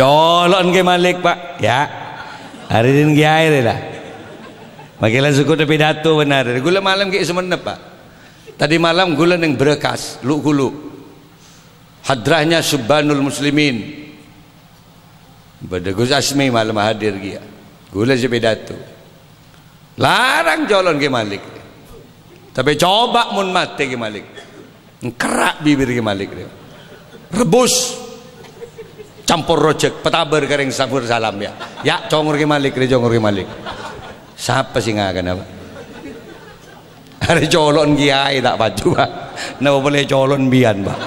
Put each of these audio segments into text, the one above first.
colon ke malik pak. Ya. Hari ini ke air lah. Makilah suku tapi pidato benar. Gula malam ke semenep pak. Tadi malam gula yang berkas lu gulu. Hadrahnya subhanul muslimin. Pada Gus Asmi malam hadir dia gula si pidato larang colon ke malik. Tapi coba mun mati ke malik. Kerak bibir ke malik dia. Rebus campur rojek petaber kering sabur salam ya. Ya congor ke malik re congor ke malik. Siapa sih nggak apa? Hari colon kiai tak baju pak. Nama boleh colon bian pak?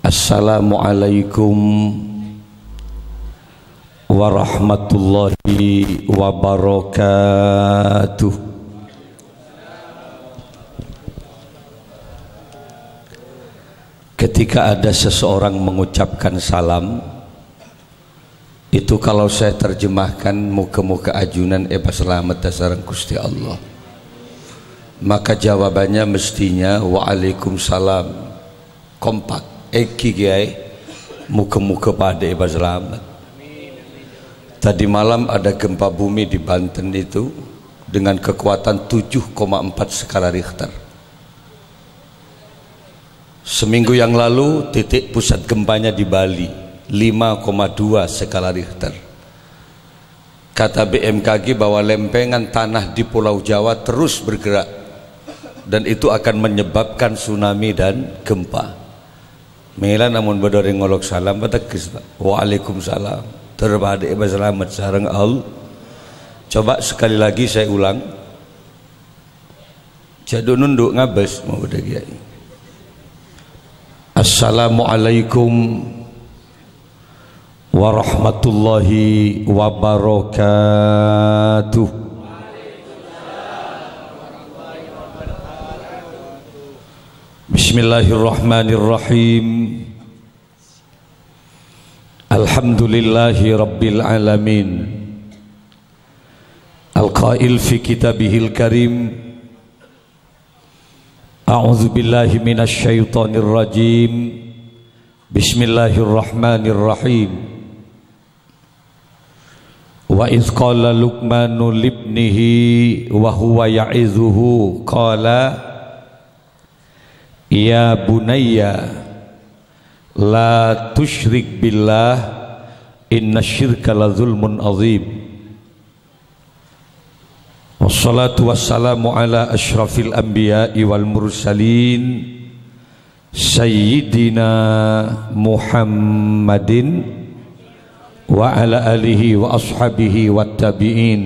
Assalamualaikum warahmatullahi wabarakatuh. Ketika ada seseorang mengucapkan salam Itu kalau saya terjemahkan muka-muka ajunan eba selamat dasarang Gusti Allah. Maka jawabannya mestinya Waalaikumsalam. Kompak. Eki kiai muka-muka pada iba selamat tadi malam ada gempa bumi di Banten itu dengan kekuatan 7,4 skala Richter. Seminggu yang lalu titik pusat gempanya di Bali 5,2 skala Richter. Kata BMKG bahwa lempengan tanah di Pulau Jawa terus bergerak dan itu akan menyebabkan tsunami dan gempa. Mela namun bedori ngolok salam batakis Waalaikumsalam. Terbadi iba selamat sarang al. Coba sekali lagi saya ulang. Jadu nunduk ngabes mau beda kiai. Assalamualaikum warahmatullahi wabarakatuh. Bismillahirrahmanirrahim Alhamdulillahi Rabbil Alamin. Al-Qail fi kitabihil karim. A'udhu billahi minasyaitanir rajim. Bismillahirrahmanirrahim. Wa iz qala Luqmanu libnihi wa huwa ya'izuhu qala Ya bunayya لا تشرك بالله إن الشرك لظلم عظيم. والصلاة والسلام على أشرف الأنبياء والمرسلين سيدنا محمد وعلى آله وأصحابه والتابعين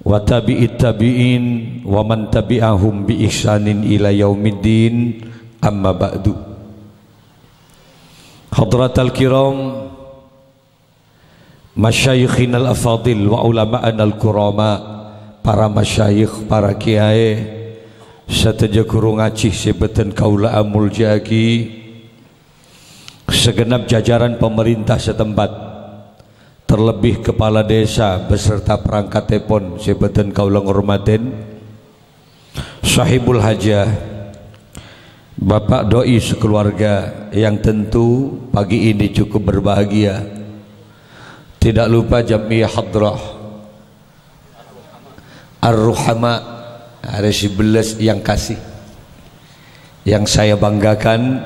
وتابع التابعين ومن تبعهم بإحسان إلى يوم الدين. أما بعد. Hadratal kiram masyayikhina al-afadil wa ulama'ana al-kurama para masyayikh para kiai seteja guru ngaji sebeten kaula amul jagi segenap jajaran pemerintah setempat terlebih kepala desa beserta perangkat telepon sebetan kaulang hormatin sahibul hajah bapak doi sekeluarga yang tentu pagi ini cukup berbahagia. Tidak lupa jamiah hadrah. Ar-ruhama ada si belas yang kasih. Yang saya banggakan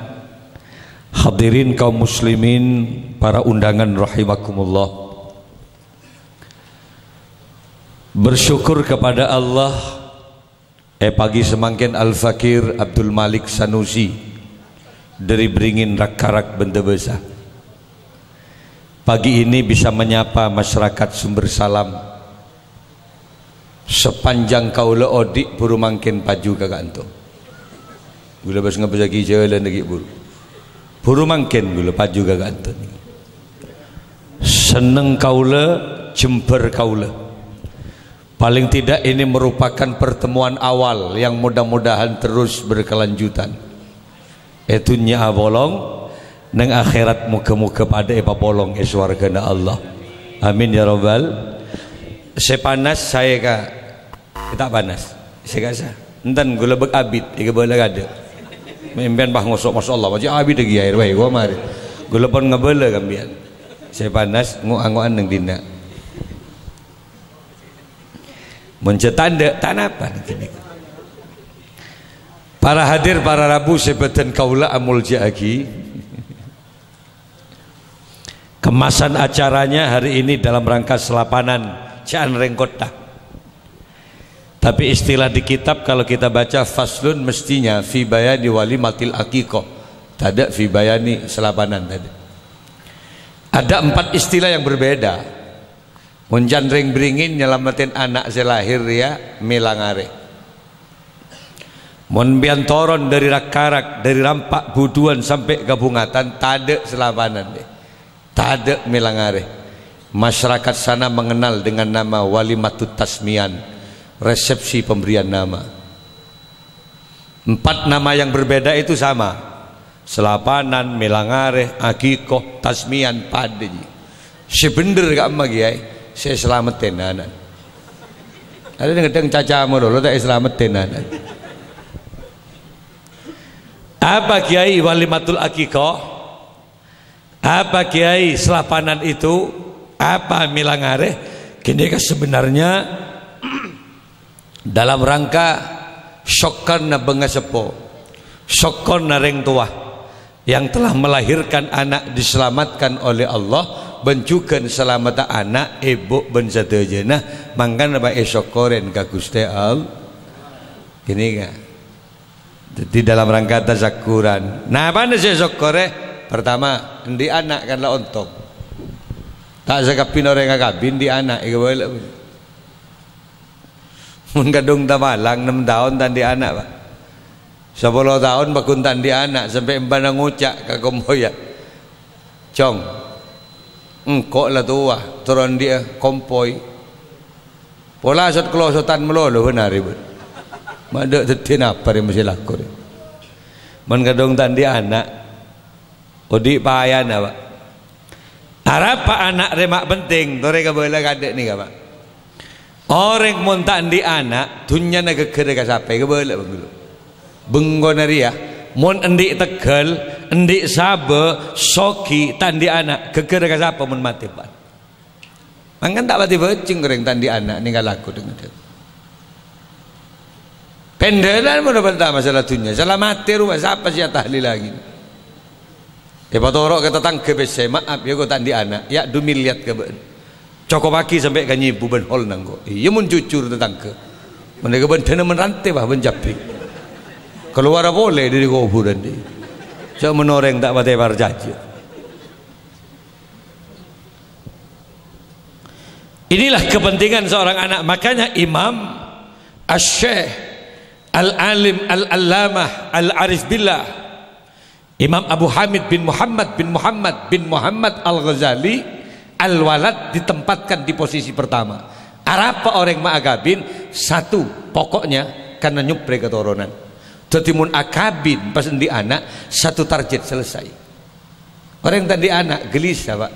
hadirin kaum muslimin para undangan rahimakumullah. Bersyukur kepada Allah eh pagi semangkin Al-Fakir Abdul Malik Sanusi. Dari Beringin Rakarak Bendebesa pagi ini bisa menyapa masyarakat sumber salam. Sepanjang kaula odik buru mangkin paju kagak antum. Gula bas ngabazaki jalan lagi buru. Buru mangkin gula paju kagak antum. Seneng kaula jember kaula Paling tidak ini merupakan pertemuan awal yang mudah-mudahan terus berkelanjutan. Itu nya bolong neng akhirat muka-muka pada epa bolong eswargana Allah. Amin ya robbal. Saya panas saya kak kita panas. Saya kata enten gula bek abit ika boleh ada. Membian bah ngosok masya Allah macam abit lagi air baik gua mari. Gula pun ngabela kambian. Saya panas nguang-nguan neng dina. Mencetanda tak apa nanti. Para hadir para rabu sebeten kaula amul jagi. Kemasan acaranya hari ini dalam rangka selapanan Cian Rengkota. Tapi istilah di kitab kalau kita baca faslun mestinya fi bayani wali matil akiko. Tidak fi bayani selapanan tadi. Ada empat istilah yang berbeda. Munjan ring beringin nyelamatin anak selahir ya milangare. Mun biantoron dari rakarak dari rampak buduan sampai gabungatan tak selapanan deh. Tak ada melangare. Masyarakat sana mengenal dengan nama Walimatut Tasmian, resepsi pemberian nama. Empat nama yang berbeda itu sama. Selapanan, Melangare, Akikoh, Tasmian, Padeji. Sebener gak emak ya, saya selamatin anak. Ada yang kadang caca dulu tak selamatin anak. Apa kiai walimatul akikoh? apa kiai selapanan itu apa milangare kini sebenarnya dalam rangka syokon na bengasepo syokon na reng tua yang telah melahirkan anak diselamatkan oleh Allah bencukan selamat anak ibu ben jena mangkan apa esokoren ka Gusti al ini kan di dalam rangka tazakuran nah apa nih sokore Pertama, di anak kanlah ontong. Tak zakapin orang kabin di anak ika boleh. Mun kadung tamalang 6 tahun tan di anak, Pak. 10 tahun bakuntan di anak sampai mbana ngucak ke komboya. Cong. Engkok lah tua, turun dia kompoi. Pola sot kelosotan melolo benar ibu. Mana tetin apa yang mesti laku. Man kadung anak Odi payan apa? Harap pak anak remak penting, tore boleh kadek nih pak. Orang montak di anak, kere ka sampai ka boleh bang dulu. Benggonaria, mon endi tegal, endi sabe, soki tandi anak, kekere ka siapa mon mati pak. Mangkan tak pati becing goreng tandi anak nih laku dengan dia. Pendelan mau dapat masalah dunia, salah mati rumah siapa sih tahlil lagi. Ya patoro kata tangke bese maaf ya kau tandi anak ya du miliat ke ben. Coko pagi sampai kanyi buben hol nanggo. Iya mun jujur tetangke. Mereka ben tena menrantai bah menjapi. Keluar boleh dari kuburan di. Saya menoreng tak pakai parjaji. Inilah kepentingan seorang anak. Makanya Imam Asyikh Al-Alim Al-Allamah Al-Arif Billah Imam Abu Hamid bin Muhammad bin Muhammad bin Muhammad Al-Ghazali Al-Walad ditempatkan di posisi pertama. Arapa orang ma'agabin satu pokoknya karena nyupre keturunan. Jadi mun akabin pas di anak satu target selesai. Orang tadi anak gelisah pak.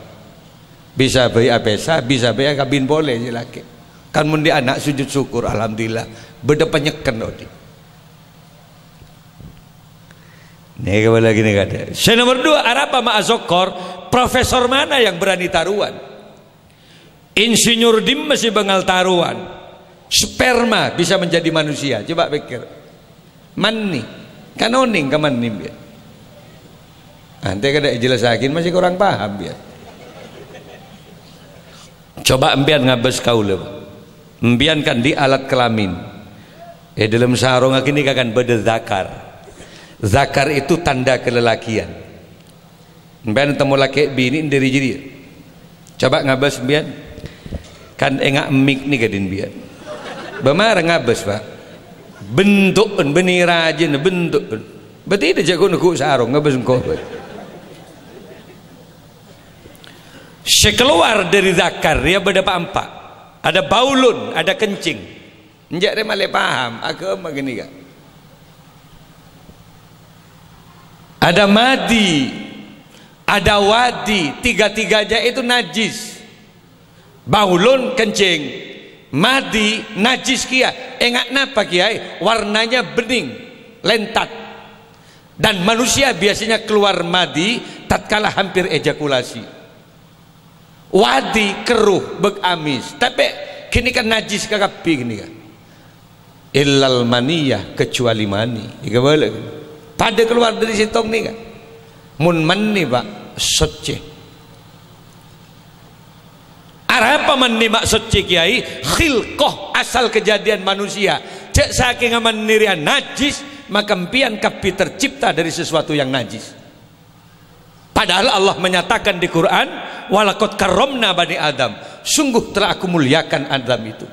Bisa bayi apesa, bisa bayi akabin boleh laki. Kan mun di anak sujud syukur alhamdulillah. Beda penyekan odi. Nih kembali lagi nih kata. Saya nomor dua Arapa Ma'azokor Profesor mana yang berani taruhan Insinyur dim masih bengal taruhan Sperma bisa menjadi manusia Coba pikir Mani Kanoning ke mani biar Nanti kada jelasakin masih kurang paham biar Coba empian ngabes kau Empian kan di alat kelamin Eh dalam sarung ini kan berdekar Zakar itu tanda kelelakian. Mbian temu laki bini dari jadi. Coba ngabas mbian. Kan enggak mik nih kadin bian. Bemar ngabas pak. Bentuk beni rajin bentuk. Berarti dia jago nuku sarung ngabas engkau. Sekeluar dari zakar dia berapa empat. Ada baulun, ada kencing. Njak dia malah paham. Agama gini kan. ada madi ada wadi tiga-tiganya itu najis baulun kencing madi najis kia. Enggak napa kiai? Warnanya bening lentat. Dan manusia biasanya keluar madi tatkala hampir ejakulasi. Wadi keruh begamis tapi kini kan najis kakak gini kan. Illal maniyah kecuali mani. Ika boleh. Pada keluar dari sitong ni kan. Mun mani pak. Suci apa mani maksud kiai? Khilqah asal kejadian manusia. Cek saking amanirian najis maka pian kapi tercipta dari sesuatu yang najis. Padahal Allah menyatakan di Quran walakot karomna bani Adam. Sungguh telah aku muliakan Adam itu.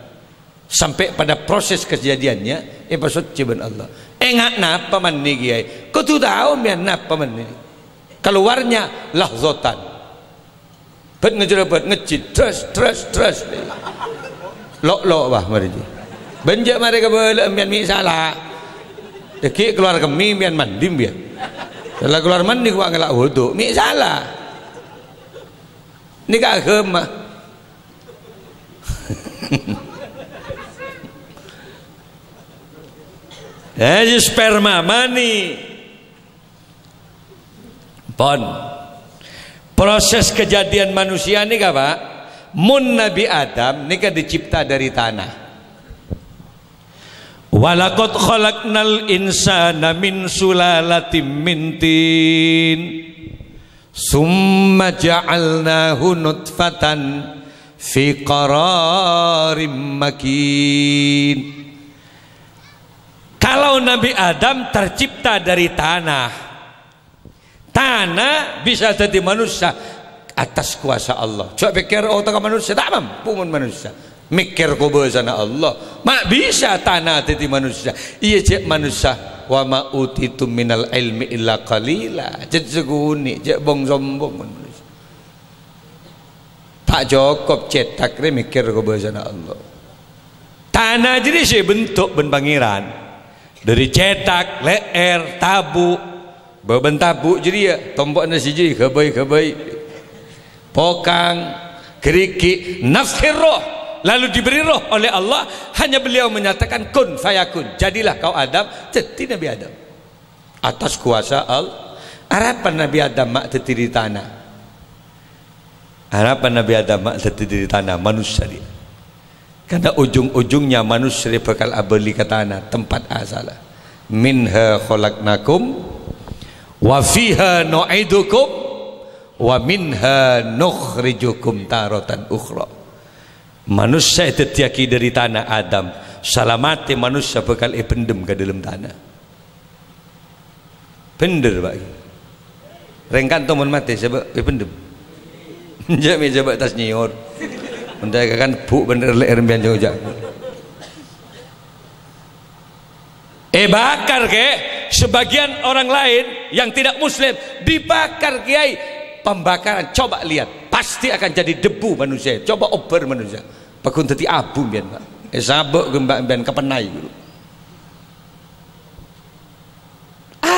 Sampai pada proses kejadiannya eh maksud Allah. Eh nggak napa man nih kiai? Kau tuh tahu biar napa man nih keluarnya lahzotan bet ngejar bet ngecit terus terus terus lo lo bah mari benjak mereka boleh mi salah. Deki keluar kemi biar mandi biar kalau keluar mandi gua ngelak wudhu mi salah. Ini kagak mah Eh sperma mani. Pon. Proses kejadian manusia ini apa? Mun Nabi Adam ini kan dicipta dari tanah. Walakot khalaqnal insana min sulalatim min tin. Summa ja'alnahu nutfatan fi qararim makin. Kalau Nabi Adam tercipta dari tanah, tanah bisa jadi manusia atas kuasa Allah. Coba pikir otak manusia tak mampu manusia. Mikir kau sana Allah. Mak bisa tanah jadi manusia. Iya cek manusia. Wa ma utitu minal ilmi illa qalila. Cek seguni, cek bong sombong manusia. Pak Jokop cetak mikir kau sana Allah. Tanah jadi sih bentuk ben pangeran dari cetak leer tabu beban tabu jadi ya tombok nasi jadi kebai pokang keriki nafsir roh lalu diberi roh oleh Allah. Hanya beliau menyatakan kun fayakun jadilah kau Adam jadi Nabi Adam. Atas kuasa Allah harapan Nabi Adam mak teti di tanah. Harapan Nabi Adam mak teti di tanah manusia dia. Karena ujung-ujungnya manusia bakal abali ke tanah tempat asal minha khalaqnakum wa fiha nu'idukum wa minha nukhrijukum taratan ukhra. Manusia itu tiaki dari tanah Adam. Salamati manusia bakal ipendem ke dalam tanah. Bener pak. Rengkan teman mati sebab ipendem jami sebab tas nyior Mentah kan bu bener leher bian jauh Eh bakar ke sebagian orang lain yang tidak muslim dibakar kiai. Pembakaran coba lihat pasti akan jadi debu manusia coba ober manusia. Pakun teti abu bian pak. Eh sabuk gembak bian kepenai dulu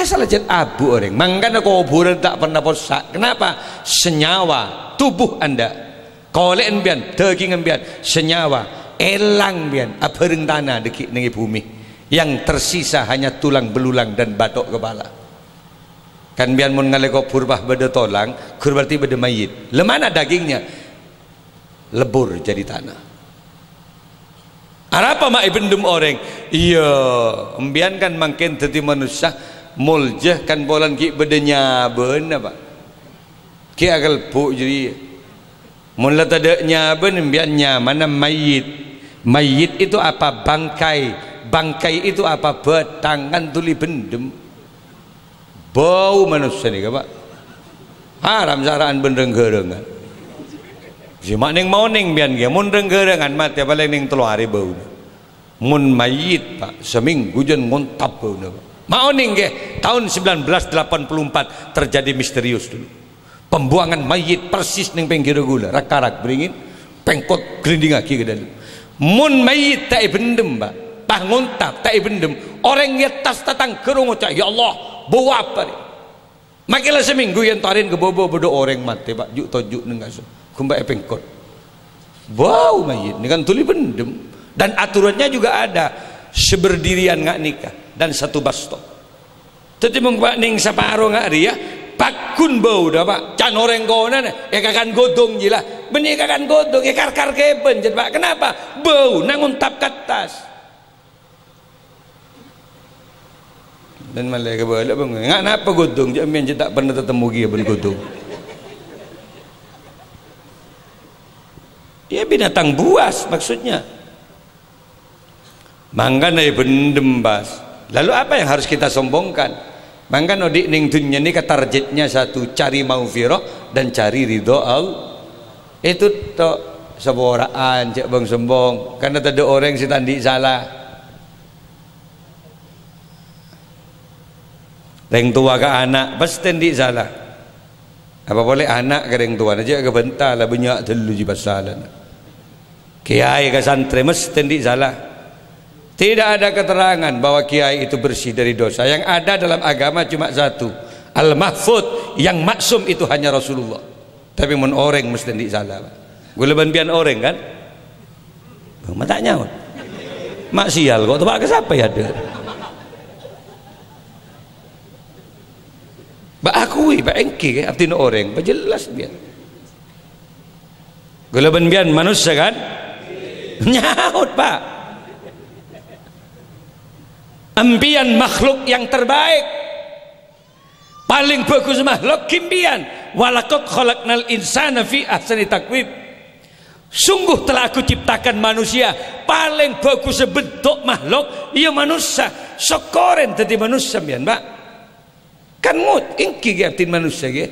asal aja abu orang. Mangkana kuburan tak pernah posak. Kenapa? Senyawa tubuh anda. Kolek bian, daging bian, senyawa, elang bian, apereng tanah dekik nengi bumi. Yang tersisa hanya tulang belulang dan batok kepala. Kan bian mun ngaleko purbah beda tolang, kur berarti beda mayit. Lemana dagingnya? Lebur jadi tanah. Apa mak ibendum orang? Iya, embian kan makin teti manusia muljah kan bolan ki bedenya ben apa? Ki agal bu jadi Mula tadanya benimbiannya mana mayit. Mayit itu apa bangkai. Bangkai itu apa betangan tuli bendem. Bau manusia ni pak. Haram saraan bendeng gerengan. Si ning mau ning bian dia mun deng gerengan mati paling ning telu hari bau. Mun mayit pak seminggu jen ngontap bau Mau ning tahun 1984 terjadi misterius dulu pembuangan mayit persis ning pinggir gula rakarak beringin pengkot gelinding lagi ke dalam mun mayit tak bendem mbak ngontap tak bendem orang tas tatang kerung ucap ya Allah bawa apa ni? Makilah seminggu yang tarin ke bobo bodo orang mati pak. Juk tojuk nengah so kumbak pengkot. Bau mayit. Ini kan tuli pendem dan aturannya juga ada. Seberdirian nggak nikah dan satu basto. Tetapi mengpak ning saparo nggak dia pakun bau dah pak. Can orang kona ya kakan godong benih kakan godong ya kar kar keben jadi pak. Kenapa? Bau nangun tap katas dan malah ke balik bang nggak napa godong? Je men tak pernah ketemu dia ben godong. Binatang buas maksudnya. Mangga naik bendem bas. Lalu apa yang harus kita sombongkan? Maka nodik ning dunia ni targetnya satu cari maufirah dan cari ridho Allah. Itu to seboraan cek bang sombong karena ada orang si tandi salah. Reng tua ke anak pasti tandi salah. Apa boleh anak ke reng tua aja ke bentar lah banyak dulu ji pasalan. Kiai ke santri mesti tandi salah. Tidak ada keterangan bahwa kiai itu bersih dari dosa. Yang ada dalam agama cuma satu. Al-Mahfud yang maksum itu hanya Rasulullah. Tapi mun orang mesti di salah. Gue bian orang kan? Bang mata nyaut. Mak sial kok tebak ke siapa ya ada? Ba akui, ba engki ke? Arti orang, ba jelas bian. Gue leban bian manusia kan? Nyaut pak. Ambian makhluk yang terbaik. Paling bagus makhluk kimbian. Walakot khalaqnal insana fi ahsani takwim sungguh telah aku ciptakan manusia. Paling bagus bentuk makhluk ia manusia. Sokoren tadi manusia bian mbak kan ngut ingki gatin manusia ge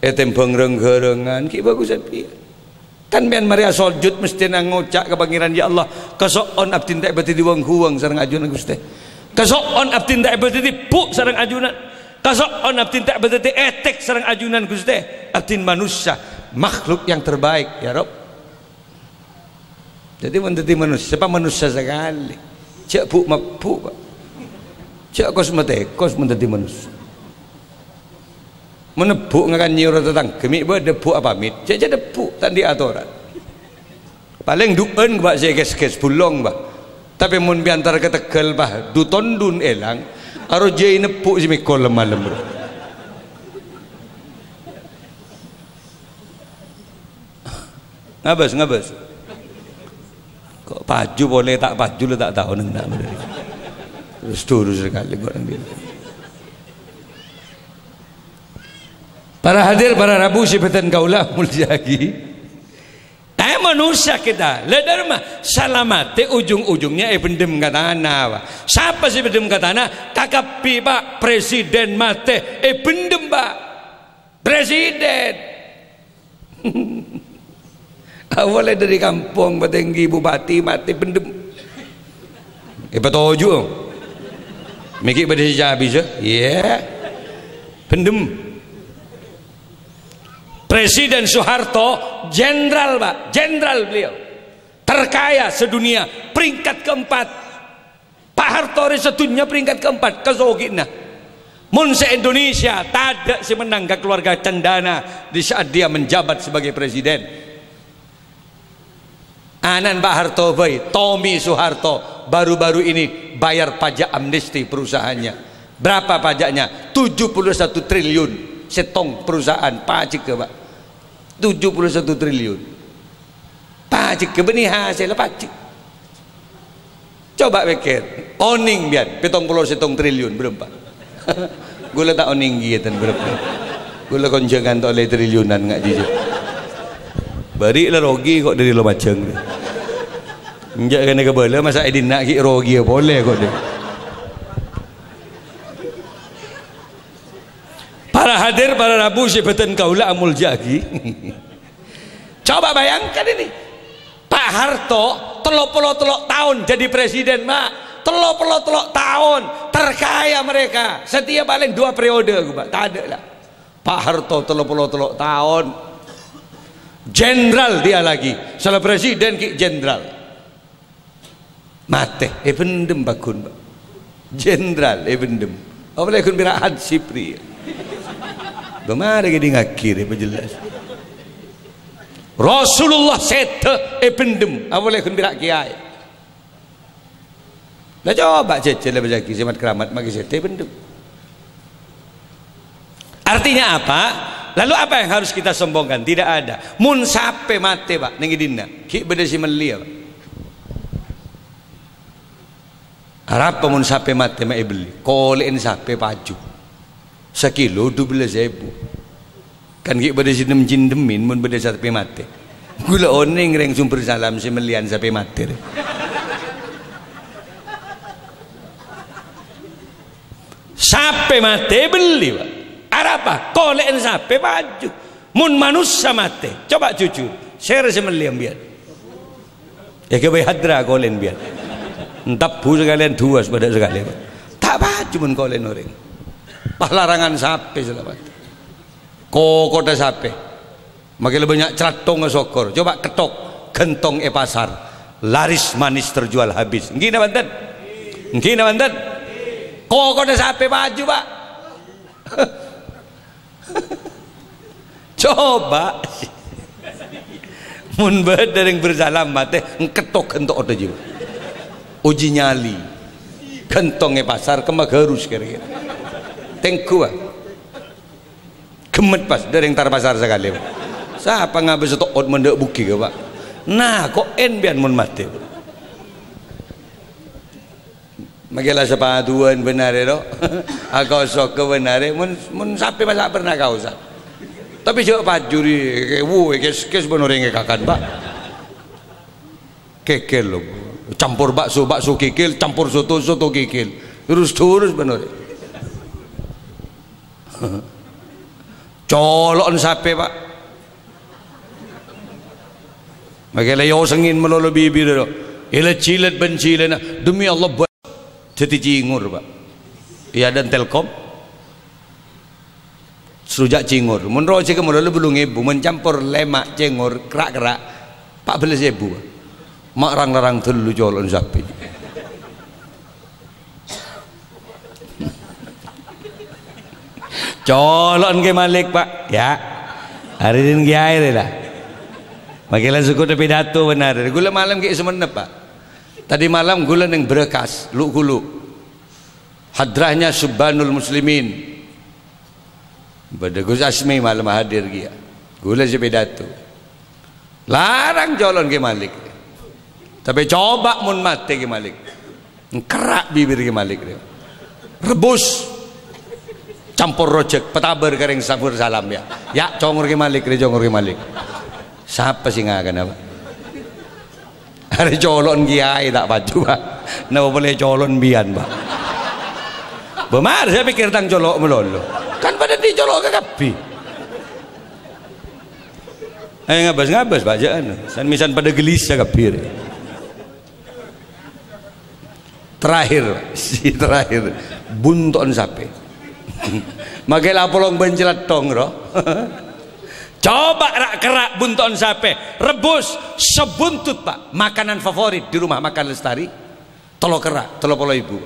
etem pengreng-gerengan ki bagus pian kan bian Maria soljud mesti nang ngucak ke pangeran ya Allah on abdin tak berarti wong huwang sareng ajunan Gusti. On abdin tak berarti pu sareng ajunan on abdin tak berarti etek sareng ajunan Gusti. Abdin manusia makhluk yang terbaik ya Rob jadi menjadi manusia siapa manusia sekali? Cek pu mapu cek kos mate kos menjadi manusia menebuk ngakan nyuruh tentang gemik buat debuk apa mit? Jadi debuk tak aturan. Paling duen bah saya kes kes bulong bah tapi mun biantar ke tegal bah du tondun elang aro jai nepuk si mikol malam bro ngabas ngabas kok paju boleh tak paju lu tak tahu neng terus terus sekali orang bilang Para hadir para Rabu sifatan kaulah muljagi. Eh manusia kita, ledar mah salamate ujung-ujungnya eh pendem katana. Siapa sih pendem katana? Kakak pak presiden mate eh pendem pak presiden. Awalnya dari kampung petinggi bupati mati pendem. Eh petoju. Mikir pada si habis ya? Yeah. Pendem. Presiden Soeharto jenderal Pak, jenderal beliau. Terkaya sedunia, peringkat keempat. Pak Harto sedunia peringkat keempat, kezogina. Mun se Indonesia tak ada si menang ke keluarga Cendana di saat dia menjabat sebagai presiden. Anan Pak Harto bayi, Tommy Soeharto. Baru-baru ini bayar pajak amnesti perusahaannya. Berapa pajaknya? 71 triliun. Setong perusahaan. Pajak ke Pak. 71 triliun. Pajak ke benih hasil pajak coba pikir. Oning biar. Petong pulau setong triliun berapa gula tak oning gitu berapa gula konjangan oleh triliunan nggak jujur bari lah rogi kok dari lo macam Enjak kena kebala masa edin nak ki rogi boleh kok dia Para hadir, para rabu sifatan kaula amul jagi. Coba bayangkan ini. Pak Harto telok puluh telok tahun jadi presiden, Mak. Telok puluh telok tahun terkaya mereka. Setiap paling dua periode, Pak. Tak ada lah. Pak Harto telok puluh telok tahun. Jenderal dia lagi. Salah presiden ki jenderal. Mate, even dem bakun. Jenderal, even dem. Apa lagi kun birahat sipri. Bemari gini ngakir apa jelas. Rasulullah sete e pendem boleh kun birak kiai lah coba cecil lah berjaki semat keramat magi sete pendem artinya apa lalu apa yang harus kita sombongkan? Tidak ada. Mun sape mate pak. Nengi dina ki beda si melia pak. Harap mun sape mate ma beli. Kolein sape paju. Sekilo dua belas ribu. Kan gik pada sini mencindemin mun pada sampai mati gula oning reng sumber salam si melian sampai mati sampai mati beli pak apa kolen sampai baju mun manusia mati. Coba jujur. Share si melian biar ya kebaik hadra kolen biar entah bu sekalian dua sebadak sekalian. Tak baju mun kolen orang larangan sampai selamat kok dah sape. Makin banyak ceratong sokor. Coba ketok gentong e pasar. Laris manis terjual habis. Ngina banten ngina banten kok dah sape baju pak coba. Mun yang berjalan mate ketok kentok oda jiwa. Uji nyali. E pasar kemagarus kira-kira. Tengku ah. Gemet pas dari yang tar pasar sekali siapa ngabis itu ot mendek buki ke pak? Nah kok en bian mun mati Magelah sepatuan benar itu, aku sok ke benar mun mun sampai masa pernah kau sah. Tapi coba pajuri, wu, kes kes benar yang kakan pak. Kekel lo, campur bakso bakso kikil, campur soto soto kikil, terus terus benar colok sape pak. Makanya yo sengin melolo bibir lo. Ila cilet bencilena demi Allah jadi cingur pak. Iya dan telkom. Serujak cingur. Mun roce ke modal belum ibu mencampur lemak cingur kerak-kerak. Pak belas ibu. Mak rang-rang telu colon sapi. colon ke malik pak ya hari ini kiai lah Makilah suku tapi pidato benar. Gula malam ke semenep pak. Tadi malam gula neng berkas, lu gulu. Hadrahnya subhanul muslimin. Pada Gus Asmi malam hadir dia. Gula si pidato. Larang colon ke Malik. Tapi coba mun mati ke Malik. Kerak bibir ke Malik dia. Rebus campur rojek petaber kering sabur salam ya ya congor ke malik re congor ke malik siapa sih ngakan apa hari colon kiai tak baju pak. Napa boleh colon bian pak? Bemar saya pikir tang colok melolo kan pada di colok ke kapi? Eh ngabas ngabas bacaan san misan pada gelisah kapir terakhir si terakhir. Bunton sape Makai lapolong bencelat tong roh. Coba rak kerak bunton sape, rebus sebuntut pak, makanan favorit di rumah makan lestari, telo kerak, telo polo ibu,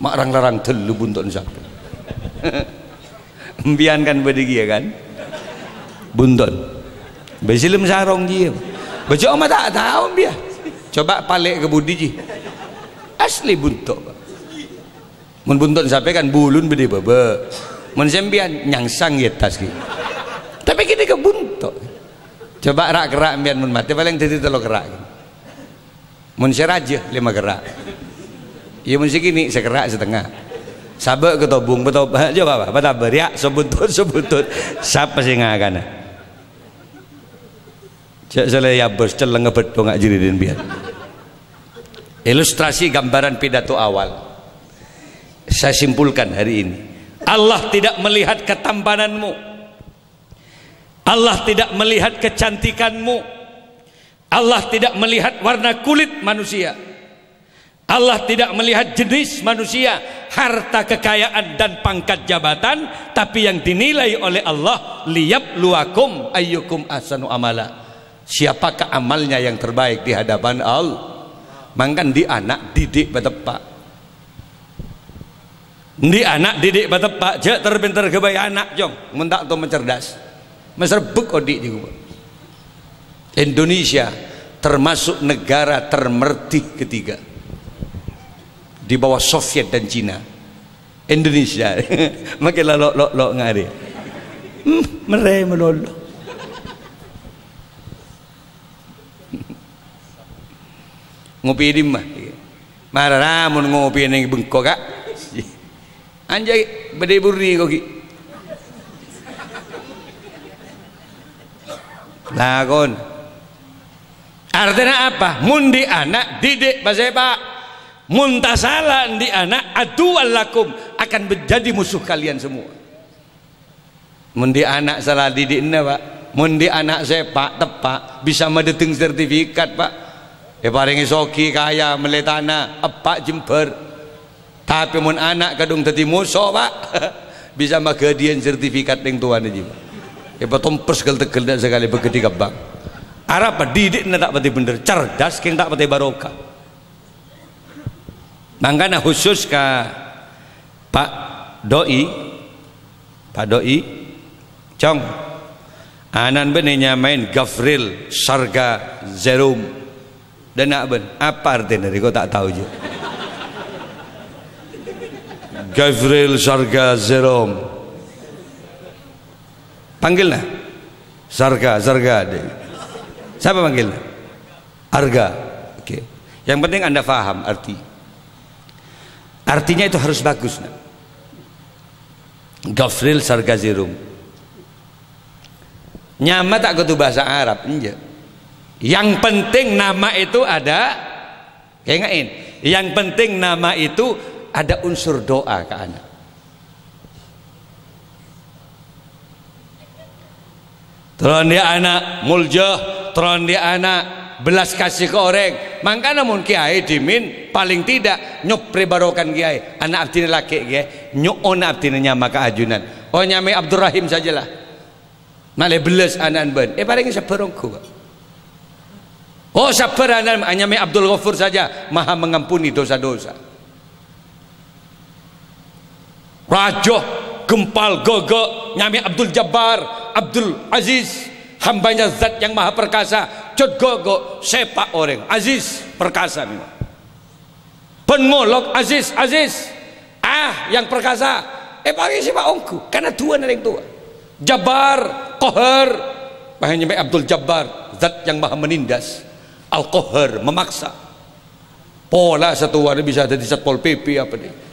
mak larang telu bunton sape. Mbian kan bedegi ya kan, bunton, besilim sarong dia, baju oma tak tahu dia, coba palik ke budi ji, asli buntok pak. Mun sampai kan bulun bede bebe mun sembian nyangsang ya tas ki tapi kita ke buntut coba rak kerak bian mun mati paling jadi telo kerak mun seraja lima kerak ya mun segini sekerak setengah. Sabak ketobung betul coba apa betul beria sebuntut sebuntut siapa sih ngakana Cek saya ya bos. Celeng ngebet jadi dan biar ilustrasi gambaran pidato awal. Saya simpulkan hari ini. Allah tidak melihat ketampananmu Allah tidak melihat kecantikanmu. Allah tidak melihat warna kulit manusia. Allah tidak melihat jenis manusia harta kekayaan dan pangkat jabatan tapi yang dinilai oleh Allah liyab luakum ayyukum asanu amala. Siapakah amalnya yang terbaik di hadapan Allah mangkan di anak didik betepak di anak didik pak je terpinter kebaya anak jong. Mentak to mencerdas meserbek odik di Indonesia termasuk negara termertih ketiga. Di bawah Soviet dan Cina. Indonesia. Makin lo lo lo ngari. Hmm, mere melolo ngopi di mah. Marah mun ngopi ning bengkok kak. Anjay bede buri kok lakon artinya apa? Mundi anak didik bahasa pak. Muntasala di anak aduan lakum akan menjadi musuh kalian semua. Mundi anak salah didik ini pak. Mundi anak saya pak tepak. Bisa mendeting sertifikat pak. Ya paling soki kaya meletana apa jember. Tapi mun anak kadung tadi musuh pak. Bisa magadian sertifikat yang tuan aja pak ya petompes gal tegel sekali begitu bang Arab didik tak pati bener cerdas keng tak pati barokah. Makanya khusus ke Pak Doi Pak Doi Cong anan benenya main Gafril Sarga Zerum. Dan nak ben apa artinya kau tak tahu je? Gavril Sarga Zerom panggil lah Sarga Sarga siapa panggil Arga. Oke. Okay. yang penting anda faham arti. Artinya itu harus bagus nah. Gafril Sarga Zerom nyama tak kutu bahasa Arab yang penting nama itu ada kengain yang penting nama itu ada unsur doa ke anak Teron dia anak muljah, teron dia anak belas kasih ke orang. Maka namun kiai dimin paling tidak nyop prebarokan kiai. Anak abdina laki kiai, nyok ona abdina nyama ke ajunan. Oh nyame Abdurrahim sajalah. Malai belas anak ben. Eh paling seperongku. Pak. Oh sabar hanya mi Abdul Ghafur saja maha mengampuni dosa-dosa. Raja gempal gogo nyami Abdul Jabbar Abdul Aziz hambanya zat yang maha perkasa. Cot gogo sepak orang. Aziz perkasa memang. Pengolok Aziz Aziz. Ah yang perkasa. Eh pagi si Pak Ongku karena tuan yang tua. Jabbar Kohar bahaya Abdul Jabbar zat yang maha menindas. Alkohol memaksa. Pola satu hari bisa jadi satpol pp apa nih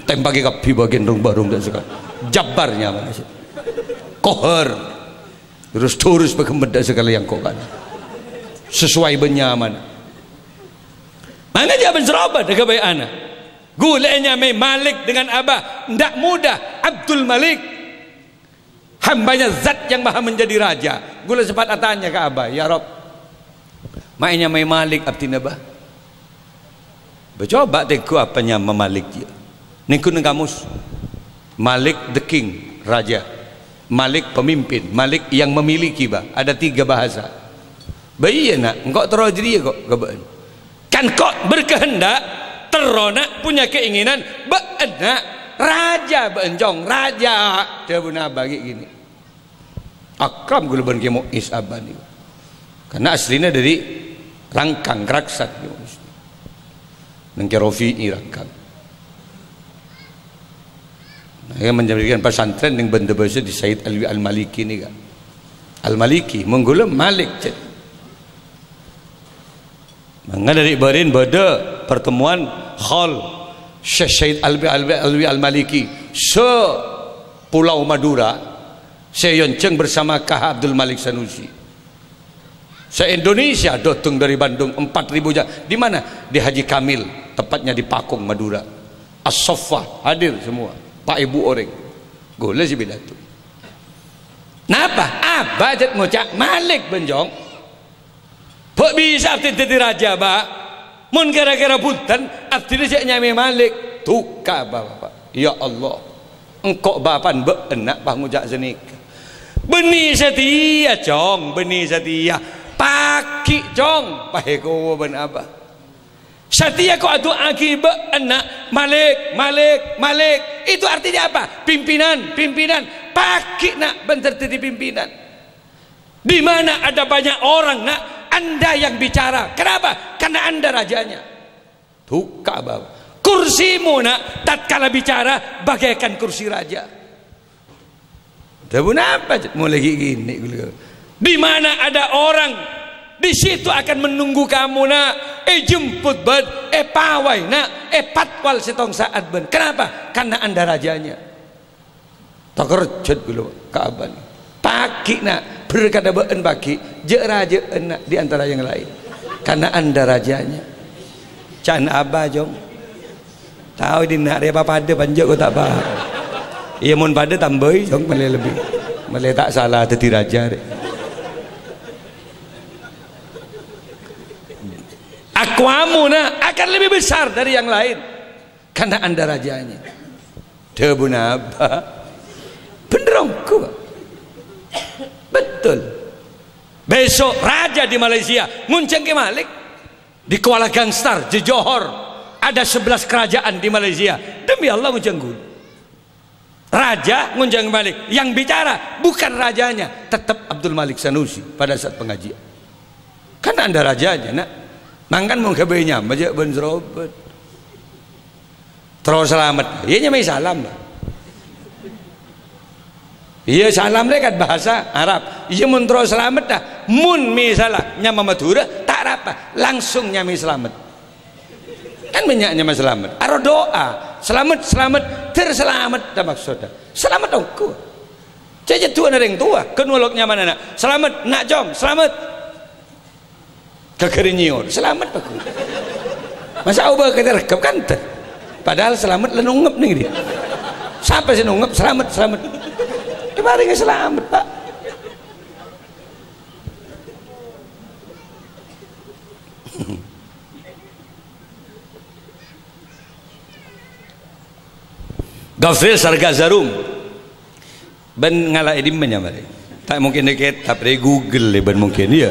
tembaki kapi bagian rung barung dan suka jabarnya kohor terus terus berkembang sekali yang kau kan. Sesuai benyaman. Mana dia berserobat dengan baik anak? Gulanya mai Malik dengan Abah. Tidak mudah Abdul Malik. Hambanya zat yang maha menjadi raja. Gula sempat tanya ke Abah ya Rob mainnya mai malik abtina bah bercoba teku apanya memalik dia niku neng kamus malik the king raja. Malik pemimpin malik yang memiliki bah ada tiga bahasa. Bayi ya engkau terus jadi kok kebaan kan kok berkehendak terona punya keinginan beena raja beenjong raja dia punya bagi gini. Akram guluban kemo isaban karena aslinya dari rangkang raksat nang kerofi rangkang yang menjadikan pesantren yang benda bahasa di Said Alwi Al-Maliki ni kan Al-Maliki menggula Malik Maka dari Barin pada pertemuan hall Syekh Syed Alwi Al-Maliki. Se Pulau Madura saya yonceng bersama Kah Abdul Malik Sanusi. se-Indonesia datang dari Bandung 4000 jam. Di mana? Di Haji Kamil tepatnya di Pakung Madura. As-Soffa hadir semua Pak Ibu orang boleh si pidato Napa? Apa jat ngucap Malik benjong. Kok bisa arti jadi raja ba? Mun gara-gara punten arti dia nyami Malik. Tuka bapak. Ya Allah. Engkau bapan be enak bah ngucap senik. Beni setia cong, beni setia paki jong paheko ban apa Setia kau adu akibat anak Malik, Malik, Malik. Itu artinya apa? Pimpinan, pimpinan. Paki nak bentar jadi pimpinan. Di mana ada banyak orang nak anda yang bicara. Kenapa? Karena anda rajanya. Tuh Ka'bah. Kursimu nak tatkala bicara bagaikan kursi raja. Tapi apa? Mulai gini. Di mana ada orang di situ akan menunggu kamu nak. Eh jemput ben, eh pawai nak, eh patwal setong saat ben. Kenapa? Karena anda rajanya. Tak kerjat dulu Ka'bah. Paki nak berkata ben paki, je raja nak di antara yang lain. Karena anda rajanya. Can abah jong. Tahu dia nak apa pada panjang kau tak faham. Ia mun pada tambah jong malay lebih. Malay tak salah teti raja dia. Akuamu na akan lebih besar dari yang lain karena anda rajanya. Debuna apa? Benerongku. Betul. Besok raja di Malaysia ngunceng ke Malik di Kuala Gangstar di Johor ada sebelas kerajaan di Malaysia demi Allah menjenggul raja ngunjang Malik yang bicara bukan rajanya tetap Abdul Malik Sanusi pada saat pengajian kan anda rajanya nak mangkan mau kebainya majak ben terus selamat. Iya nyamai salam. Lah iya salam kan bahasa Arab. Iya mun terus selamat dah. Mun misalnya nyama Madura tak apa langsung nyami selamat. Kan banyaknya mas selamat. Aro doa. Selamat selamat terselamat dah. Maksudnya selamat dong ku. Jadi tua yang tua. Kenuloknya mana nak? Selamat nak jom selamat kekerinyior selamat aku. Masa ubah kita rekap kan padahal selamat lenungep nih dia. Siapa sih nungep selamat selamat. Kemarin selamat pak. Gafil sarga zarum. Ben ngala edim menyamari tak mungkin deket tapi google ben mungkin ya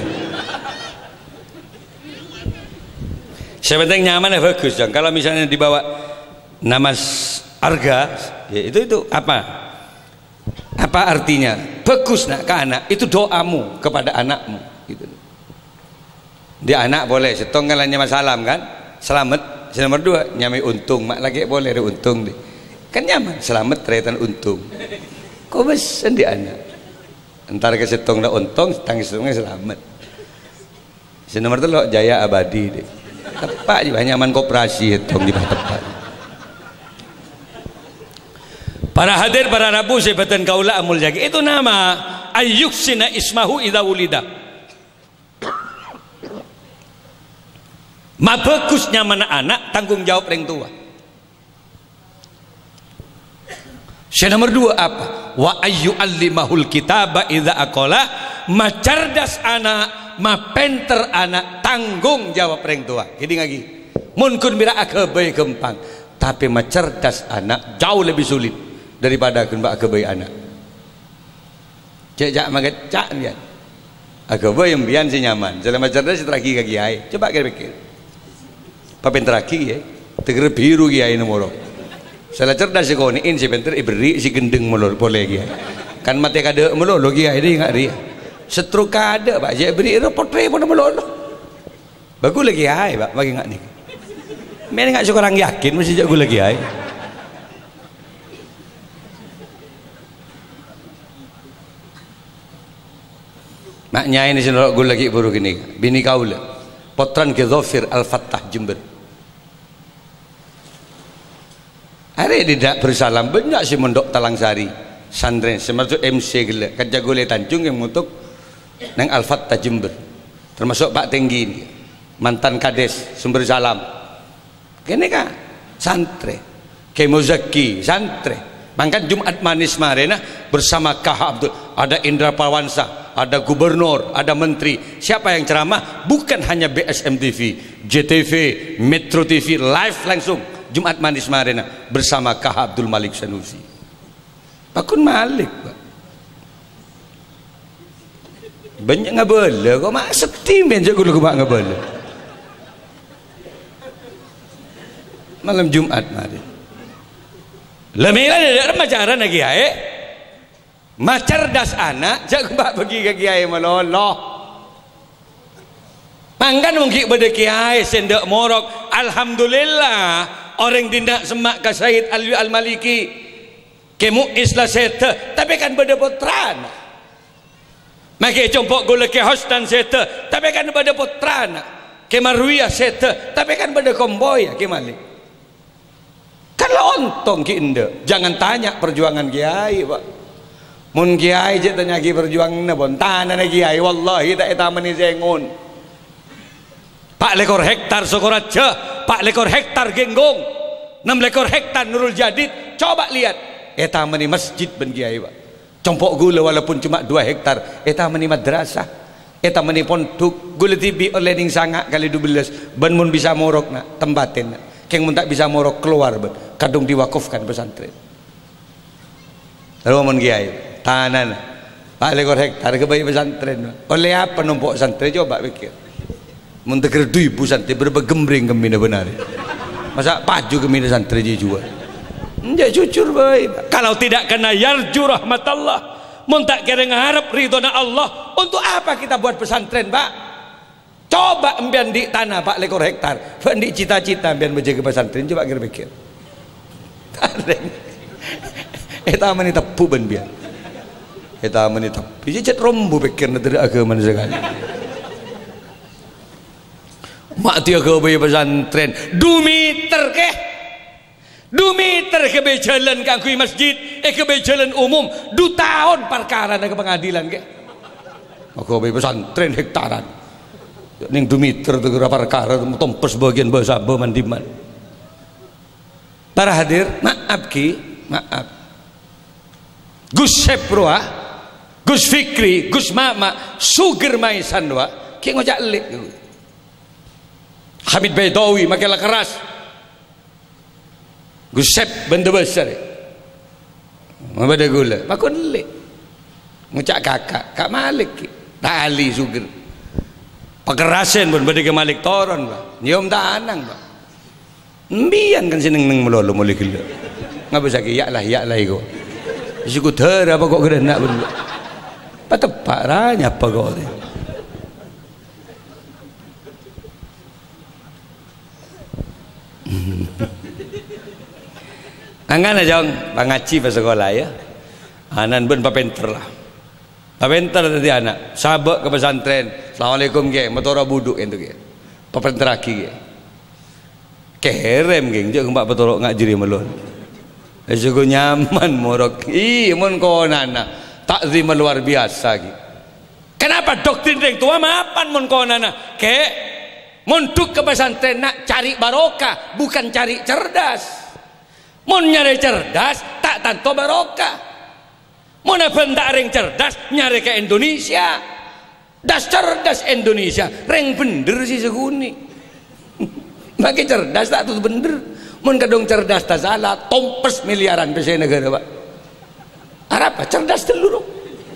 sebenarnya nyaman ya bagus. Jang. kalau misalnya dibawa nama harga ya itu itu apa? Apa artinya? Bagus nak ke anak. Itu doamu kepada anakmu gitu. Anak boleh setong kalanya masalah kan? Selamat. Nomor dua nyamai untung. Mak lagi boleh ada untung deh kan nyaman selamat teraitan untung. Kok besen di anak? Entar ke setong untung tangis setongnya selamat. Si nomor lo jaya abadi deh juga nyaman koperasi di tepat para hadir para rabu sebatan kaula amul jagi. Itu nama ayyuksina ismahu idha wulida. Ma bagusnya mana anak tanggung jawab orang tua. Yang nomor dua apa? Wa ayyu allimahul kitaba idza aqala macardas anak ma penter anak tanggung jawab orang tua. Jadi lagi. Mun kun bira akabai gempang. Tapi macerdas anak jauh lebih sulit daripada kun ba akabai anak. Cek jak maget cak dia. Akabai yang bian si nyaman. Selama cerdas si teraki kaki ai. Coba kira pikir. Papen teraki ya. Teger biru kiai nomor. Salah cerdas si kau ini si bentar iberi si gendeng mulur boleh dia. Kan mati kada mulur lagi ini ingat dia. Setruk kada pak je beri itu potret pun mulur. Bagus lagi ay pak bagi ingat ni. Mana ingat seorang yakin mesti jago lagi ay. Maknya ini sendiri gue lagi buruk ini. Bini kaula. Potran ke Zofir Al-Fattah Jember. Hari tidak bersalam banyak si mondok talang sari sandren semacam MC gila kerja gule Tanjung yang untuk neng Alfat Tajember termasuk Pak Tenggi ini. Mantan kades sumber salam. Kene kan santre. Ke Muzaki santre. Mangkat Jumat manis marena bersama Kah Abdul ada Indra Pawansa ada gubernur ada menteri. Siapa yang ceramah? Bukan hanya BSM TV JTV Metro TV live langsung. Jumat manis marina bersama Kah Abdul Malik Sanusi. Pakun Malik, Pak. Banyak ngabala kok mak sedih men jago lu mak ngabala. Malam Jumat mari. Lemila ada macara lagi ya, eh? Macerdas anak, jak bak pergi ke kiai meloloh. Mangkan mungkin pada kiai sendak morok. Alhamdulillah orang tindak semak ke Syed Ali Al-Maliki. Kemu islah seta. Tapi kan pada putrana. Maka compok gula ke hostan seta. Tapi kan pada putrana. Ke maruia seta. Tapi kan pada komboya ke malik. Kan lontong ki inda. Jangan tanya perjuangan kiai pak. Mun kiai je tanya ki perjuangan na bon. Tanah na kiai. Wallahi tak etaman ni zengun. Pak lekor hektar Sokoraja, Pak lekor hektar Genggong, enam lekor hektar Nurul Jadid. Coba lihat, eta meni masjid ben kiai pak. Compok gula walaupun cuma dua hektar, eta meni madrasah. Eta meni pondok gula tibi oleh ning sanga kali belas. ben mun bisa morok nak tempatin nak. Keng mun tak bisa morok keluar ben, kadung diwakufkan pesantren. Lalu mun kiai, tahanan. Lekor hektar kebayi pesantren. Oleh apa numpuk santri coba pikir. Menteker ibu santri berapa gembring kemina benar. Masa paju kemina santri juga. Enggak jujur baik. Kalau tidak kena yarju rahmat Allah, mun tak kira ngarep ridhona Allah, untuk apa kita buat pesantren, Pak? Coba embian di tanah Pak lekor hektar, di cita-cita embian menjaga pesantren, coba kira pikir. Eta meni tepu ben biar. Eta meni tepu. Jadi rombu pikir dari agama sekali mak ke bayi pesantren du meter ke du meter ke jalan kangkui masjid. Eh ke jalan umum. Du tahun perkara ke pengadilan ke? Aku bayi pesantren hektaran. Ning du meter tu berapa perkara tompes bagian bahasa mandiman para hadir maaf ki. Maaf. Gus Sepro Gus Fikri Gus Mama Suger Maisan ki ngojak lek. Hamid Baidawi makilah keras Gusep benda besar Mabada gula? Makun lik Ngucak kakak Kak Malik Tak Ali suger Pekerasan pun Bada ke Malik Toron bah. Nyom tak anang. Mbian kan seneng neng melolo mulai gila. Ngapa sakit Ya lah ya lah iko ter apa kok kena nak benda. Patepak ranya apa kok Angan aja pangaci pas sekolah ya. Anan ben papenter lah. Papenter tadi anak. Sabak ke pesantren. Assalamualaikum ge, motora buduk itu ge. Papenter lagi ge. Kerem geng, jauh mbak betorok ngajiri melon. Esuku nyaman morok. Ih, mon konana. Takzim luar biasa gitu. Kenapa doktrin yang tua mapan mon konana? Ke Munduk ke pesantren nak cari barokah, bukan cari cerdas. Mun nyari cerdas, tak tanto barokah. Mun bentak ring cerdas, nyari ke Indonesia. Das cerdas Indonesia, ring bener sih seguni. Makin cerdas tak tuh bener. Mun kadung cerdas tak salah, tompes miliaran pesa negara pak. Apa cerdas telur.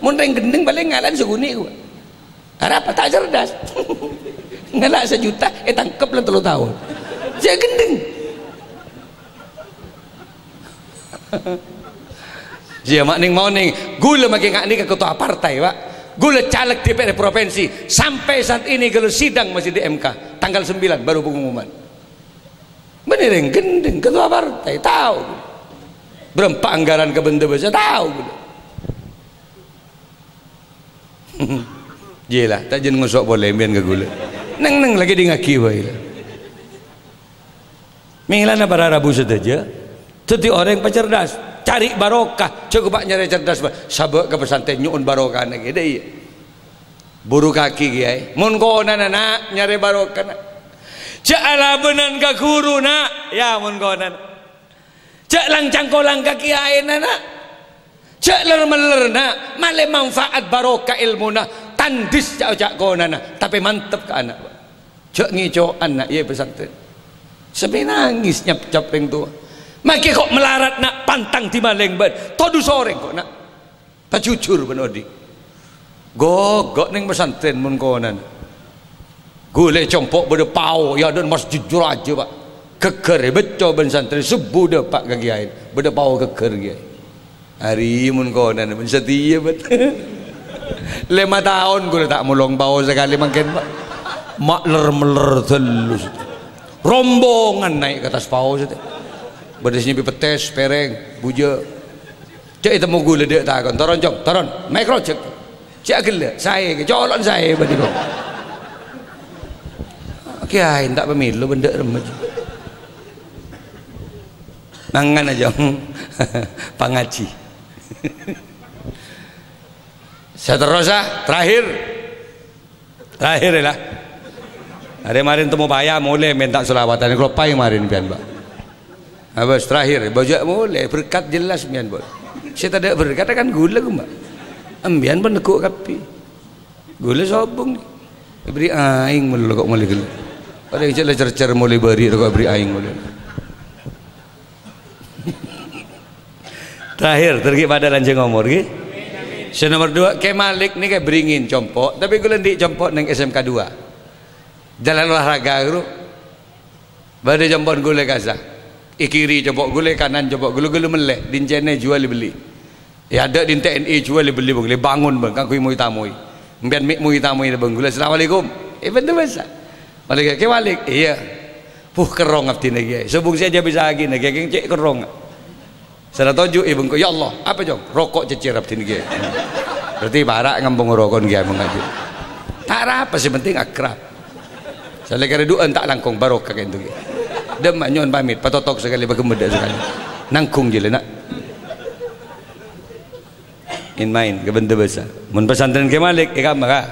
Mun ring gendeng paling ngalan seguni gua. Apa tak cerdas. ngelak sejuta eh tangkep lah telur tahun saya gendeng Dia mak ning mau ning gula makin ngak nih ke ketua partai pak. Gula caleg DPR provinsi. Sampai saat ini kalau sidang masih di MK tanggal 9 baru pengumuman. Bener yang gendeng ketua partai tahu. Berapa anggaran ke benda besar tahu. Jelah, tak jen ngusok boleh biar ke gula. Neng neng lagi di ngaki wae Mingilana para rabu saja jadi orang yang cerdas cari barokah. Cukup pak nyari cerdas sabak ke pesantren nyuun barokah deh iya. Buru kaki kiai mun kona nana nyari barokah nak. Cak benan ka guru nak. Ya mun kona cak langcang kolang ka kiai nana cak ler meler nak. Male manfaat barokah ilmu nak. Tandis cak cak nana tapi mantep ke anak cak ngico anak ya pesantren. Sepi nangis nyap yang tua maki kok melarat nak? Pantang di maleng bad todu sore kok nak? Tak jujur benodi gogok neng pesantren mun konan gule compok berde pau. Ya dan mas jujur aja pak. Keker beco ben santren sebu de pak kagiain berde pau keker kiai. Hari mun konan pun setia betul lima tahun gue tak mulong bau sekali makin pak. Makler meler telus. Rombongan naik ke atas paus itu berdasnya petes pereng buja cek itu mau gula dia takkan toron jong toron mikro cek cek gila saya colon saya berarti kok kiai tak pemilu benda remaj mangan aja. Pangaji saya terus ah. Terakhir. Terakhir lah. Hari kemarin temu payah mulai minta selawatan. Kalau payah kemarin pian pak habis terakhir. Bajak mulai berkat jelas pian pak saya ada berkat kan gula ke mbak. Ambian pun nekuk kapi. Gula sobong. Beri aing mulai kok mulai gula. Pada yang cercer mulai beri kok beri aing mulai terakhir tergi pada lanjeng umur gitu so nomor dua ke Malik ni kayak beringin compok. Tapi gue lendik compok neng SMK 2 jalan olahraga itu pada compok gue ikiri compok gue kanan compok gue gue meleh dincene jual beli. Ya ada di TNI jual beli bang bangun bang kan kui mau tamui. Mbian mik mau tamui bang gue assalamualaikum. Eh betul biasa. Malik ke Malik iya. Puh kerong abdi nagi sebung bisa lagi nagi cek kerong. Ibung ko ya Allah apa jong rokok cecer abdi niki berarti barak ngambung rokok niki mengaji tak apa sih penting akrab. Saya kira duan tak langkung barokah kayak itu dem nyon pamit. Patotok sekali bagemeda sekali. Nangkung je nak. In main ke benda besar mun pesantren ke Malik ikam maka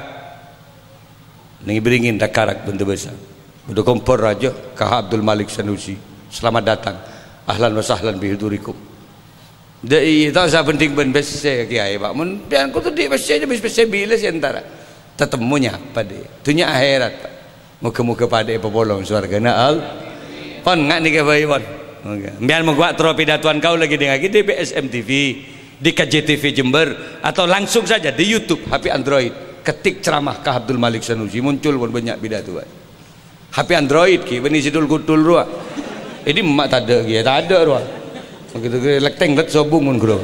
nengi beringin dakarak benda besar Budu kompor raja Kah Abdul Malik Sanusi. Selamat datang. Ahlan wa sahlan bihudurikum Dai tak sa penting ben bese kiai pak. Mun pian ku tu di bese je bese bila si antara. Tetemunya pada dunia akhirat pak. Muka-muka pada pebolong surga na al. Pon ngak ni ke bayi pon. Biar membuat trofi datuan kau lagi dengan di BSM TV, di KJTV Jember atau langsung saja di YouTube HP Android. Ketik ceramah Kah Abdul Malik Sanusi muncul pun banyak pidato. HP Android ki beni sidul kutul ruah. Ini mak tak ada, tak ada ruah begitu ke lekteng let sobung mun guru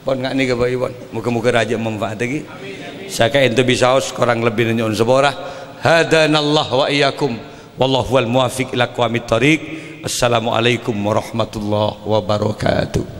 pon ngak ni ke bayi pon muka-muka raja manfaat lagi saka ente bisa us kurang lebih nyon seborah hadanallah wa iyyakum wallahu wal muwafiq ila aqwamit thariq assalamualaikum warahmatullahi wabarakatuh